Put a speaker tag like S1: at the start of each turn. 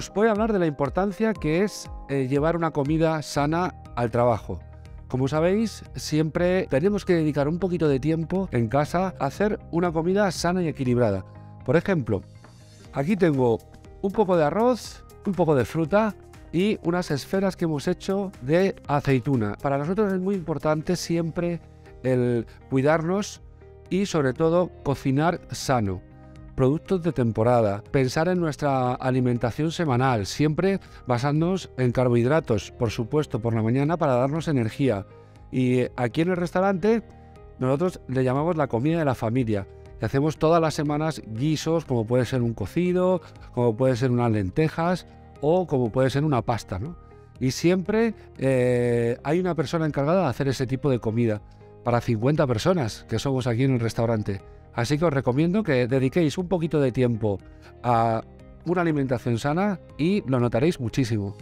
S1: os voy a hablar de la importancia que es eh, llevar una comida sana al trabajo. Como sabéis, siempre tenemos que dedicar un poquito de tiempo en casa a hacer una comida sana y equilibrada. Por ejemplo, aquí tengo un poco de arroz, un poco de fruta y unas esferas que hemos hecho de aceituna. Para nosotros es muy importante siempre el cuidarnos y sobre todo cocinar sano productos de temporada, pensar en nuestra alimentación semanal, siempre basándonos en carbohidratos, por supuesto, por la mañana para darnos energía. Y aquí en el restaurante nosotros le llamamos la comida de la familia. Y hacemos todas las semanas guisos, como puede ser un cocido, como puede ser unas lentejas o como puede ser una pasta. Y siempre eh, hay una persona encargada de hacer ese tipo de comida para 50 personas que somos aquí en el restaurante. Así que os recomiendo que dediquéis un poquito de tiempo a una alimentación sana y lo notaréis muchísimo.